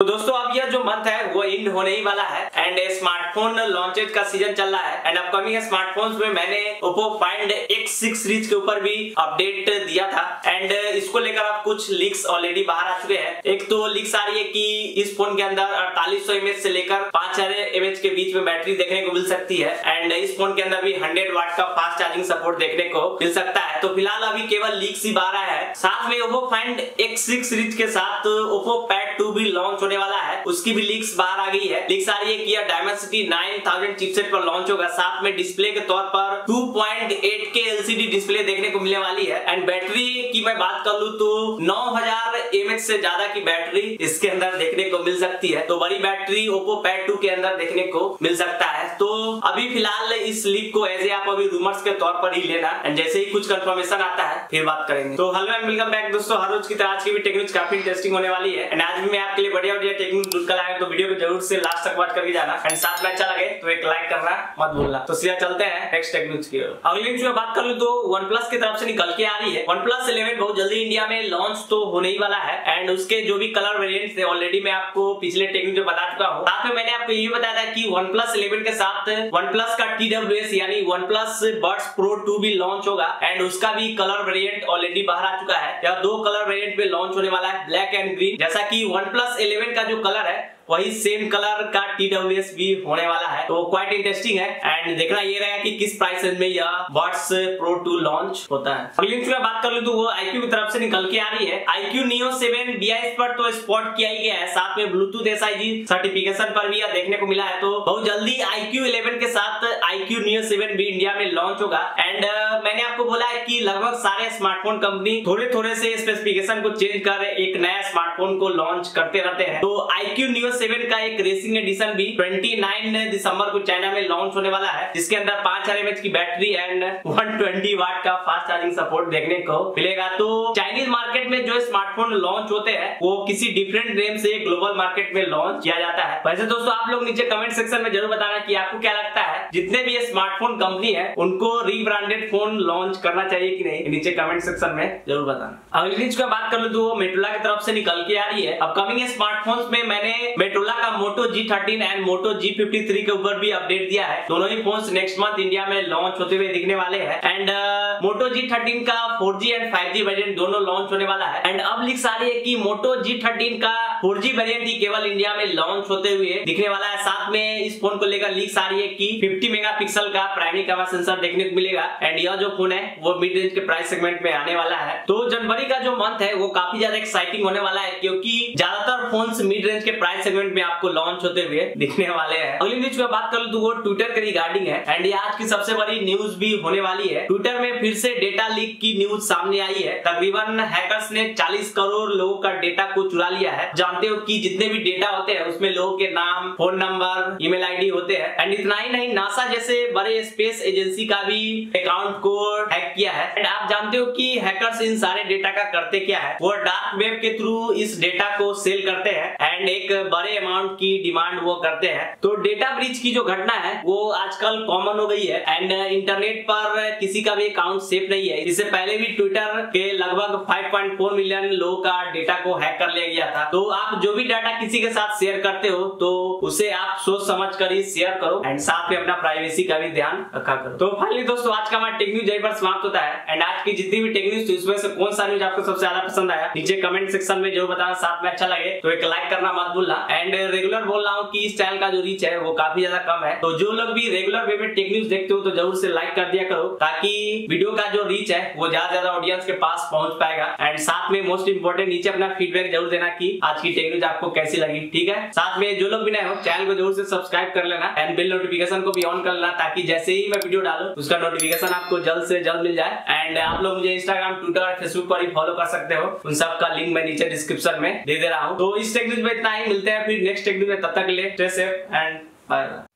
तो दोस्तों, अब यह जो मंथ है, वो इंड होने ही वाला है। एंड स्मार्टफ़ोन लॉन्चेज का सीज़न चल रहा है। एंड अपकमिंग स्मार्टफोन्स में मैंने Oppo Find X6 सीरीज़ के ऊपर भी अपडेट दिया था। एंड इसको लेकर अब कुछ लीक्स ऑलरेडी बाहर आ चुके हैं। एक तो लीक्स आ रही है कि इस फ़ोन के अंदर अड़तालीस सौ से लेकर पाँच हज़ार के बीच में बैटरी देखने को मिल सकती है। एंड इस फ़ोन के अंदर भी हंड्रेड वाट का फास्ट चार्जिंग सपोर्ट देखने को मिल सकता है। तो फ़िलहाल अभी केवल लीक्स ही बाहर है। साथ में Oppo Find X6 सीरीज़ के साथ Oppo Pad 2 भी लॉन्च होने वाला है। उसकी भी लीक्स बाहर आ गई है। लीक्स आ रही है कि यह Dimensity 9000 चिपसेट पर लॉन्च होगा। साथ में डिस्प्ले के तौर पर 2.8 के एलसीडी डिस्प्ले देखने को मिलने वाली है। एंड बैटरी की मैं बात कर लू तो 9000 एमएच से ज़्यादा की बैटरी इसके अंदर देखने को मिल सकती है। तो बड़ी बैटरी ओप्पो Pad 2 के अंदर देखने को मिल सकता है। तो अभी फ़िलहाल इस लीक को एज ए आप अभी रूमर्स के तौर पर ही लेना। एंड जैसे ही कुछ कंफर्मेशन आता है, फिर बात करेंगे। तो हेलो एंड वेलकम बैक दोस्तों। हर रोज की तरह आज की भी टेक्निक काफ़ी इंटरेस्टिंग होने वाली है। एंड आज भी मैं आपके लिए बढ़िया बढ़िया टेक्निक ढूंढ कर आया तो वीडियो को ज़रूर से लास्ट तक वॉच करके जाना। एंड साथ में अच्छा लगे तो एक लाइक करना, मत भूलना। तो सीधा चलते हैं नेक्स्ट टेक की अगली न्यूज़ में बात कर लूँ तो वन प्लस की तरफ़ से निकल के आ रही है। वन प्लस इलेवन बहुत जल्दी इंडिया में लॉन्च तो होने ही वाला है एंड उसके जो भी कलर वेरियंट थे ऑलरेडी मैं आपको पिछले टेक्निक में बता चुका हूँ। साथ में मैंने आपको ये बताया था कि वन प्लस इलेवन के साथ वन प्लस का टी यानी one plus buds pro two भी लॉन्च होगा एंड उसका भी कलर वेरियंट ऑलरेडी बाहर आ चुका है। यह दो कलर वेरियंट पे लॉन्च होने वाला है ब्लैक एंड ग्रीन जैसा की वन प्लस इलेवन का जो कलर है वही सेम कलर का टीडब्ल्यूएस भी होने वाला है। तो क्वाइट इंटरेस्टिंग है। एंड देखना ये रहेगा कि किस प्राइस में यह बर्ड्स प्रो टू लॉन्च होता है। अगली में बात कर लू तो वो आईक्यू की तरफ़ से निकल के आ रही है। आईक्यू नियो सेवन पर तो स्पॉट किया ही गया है। साथ में ब्लूटूथ एसआईजी सर्टिफिकेशन पर भी यह देखने को मिला है। तो बहुत जल्दी आईक्यू इलेवन के साथ आईक्यू नियो सेवन भी इंडिया में लॉन्च होगा। एंड uh, मैंने आपको बोला है कि लगभग सारे स्मार्टफ़ोन कंपनी थोड़े थोड़े से स्पेसिफिकेशन को चेंज कर एक नया स्मार्टफ़ोन को लॉन्च करते रहते हैं। तो आईक्यू नियो सेवन का एक रेसिंग एडिशन भी 29 दिसंबर को चाइना में लॉन्च होने वाला है। जिसके अंदर पाँच हज़ार की बैटरी एंड 120 वाट का फास्ट चार्जिंग सपोर्ट देखने को मिलेगा। तो चाइनीज़ मार्केट में जो स्मार्टफ़ोन लॉन्च होते हैं, वो किसी डिफरेंट नेम से ग्लोबल मार्केट में लॉन्च किया जाता है। वैसे दोस्तों, आप लोग नीचे कमेंट सेक्शन में ज़रूर बताना की आपको क्या लगता है, जितने भी स्मार्टफ़ोन कंपनी है, उनको रीब्रांडेड फ़ोन लॉन्च करना चाहिए कि नहीं? नीचे कमेंट सेक्शन में ज़रूर बताना। अगली चीज़ का बात कर लो तो मेट्रोला की तरफ़ से निकल के आ रही है। अपकमिंग स्मार्टफोन्स में मैंने मेट्रोला का Moto G thirteen and Moto G fifty three के ऊपर भी अपडेट दिया है। दोनों ही फ़ोन नेक्स्ट मंथ इंडिया में लॉन्च होते हुए दिखने वाले हैं। एंड मोटो जी थर्टीन का four G and five G variant दोनों लॉन्च होने वाला है। एंड अब लिख आ रही है की मोटो जी थर्टीन का फोर जी वेरियंट ही केवल इंडिया में लॉन्च होते हुए दिखने वाला है। साथ में इस फ़ोन को लेकर लीक आ रही है की फिफ्टी मेगा का प्राइमरी कैमरा सेंसर देखने को मिलेगा। एंड यह जो फ़ोन है, वो मिड रेंज के प्राइस सेगमेंट में आने वाला है। तो जनवरी का जो मंथ है, वो काफ़ी ज़्यादा एक्साइटिंग होने वाला है, क्योंकि ज़्यादातर फ़ोन मिड रेंज के प्राइस सेगमेंट में आपको लॉन्च होते हुए दिखने वाले हैं। अगली न्यूज़ में बात कर तो वो ट्विटर के रिगार्डिंग है। एंड आज की सबसे बड़ी न्यूज़ भी होने वाली है। ट्विटर में फिर से डेटा लीक की न्यूज़ सामने आई है। तकरीबन हैकर्स ने 40 करोड़ लोगों का डेटा को चुरा लिया है। जानते हो कि जितने भी डेटा होते हैं, उसमें लोगों के नाम फ़ोन नंबर ईमेल आईडी होते हैं। एंड इतना ही नहीं नासा जैसे बड़े स्पेस एजेंसी का भी अकाउंट को हैक किया है। एंड आप जानते हो कि हैकर्स इन सारे डेटा का करते क्या है? वो डार्क वेब के थ्रू इस डेटा को सेल करते हैं। एंड एक बड़े अमाउंट की डिमांड वो करते हैं। तो डेटा ब्रीच की जो घटना है, वो आजकल कॉमन हो गई है। एंड इंटरनेट पर किसी का भी अकाउंट सेफ़ नहीं है। इससे पहले भी ट्विटर के लगभग 5.4 मिलियन लोगों का डेटा को हैक कर लिया गया था। तो आप जो भी डाटा किसी के साथ शेयर करते हो तो उसे आप सोच समझ कर ही शेयर करो। एंड साथ में अपना प्राइवेसी का भी ध्यान रखा करो। तो फाइनली दोस्तों, आज का हमारा टेक न्यूज़ यही पर समाप्त होता है। एंड आज की जितनी भी टेक न्यूज़ थी, उसमें से कौन सा न्यूज़ आपको सबसे ज़्यादा पसंद आया? नीचे कमेंट सेक्शन में ज़रूर बताना, साथ में अच्छा लगे। तो एक लाइक करना मत भूलना। एंड रेगुलर बोल रहा हूँ की इस चैनल का जो रीच है वो काफ़ी ज़्यादा कम है। तो जो लोग भी रेगुलर वे में टेक न्यूज़ देखते हो तो ज़रूर से लाइक कर दिया करो, ताकि वीडियो का जो रीच है, वो ज़्यादा ज़्यादा ऑडियंस के पास पहुँच पाएगा। एंड साथ में मोस्ट इंपोर्टेंट नीचे अपना फीडबैक ज़रूर देना की आज की टेक न्यूज़ आपको कैसी लगी, ठीक है? साथ में जो लोग भी नए हो चैनल को ज़रूर से सब्सक्राइब कर लेना एंड बिल नोटिफिकेशन को भी ऑन कर लेना, ताकि जैसे ही मैं वीडियो डालू, उसका नोटिफिकेशन आपको जल्द से जल्द मिल जाए। एंड आप लोग मुझे इंस्टाग्राम ट्विटर फेसबुक पर ही फॉलो कर सकते हो। उन सबका लिंक मैं नीचे डिस्क्रिप्शन में दे दे रहा हूँ। तो इस टेक न्यूज़ में इतना ही, मिलते हैं फिर नेक्स्ट एक दिन में तब तक ले सेफ़ एंड बाय बाय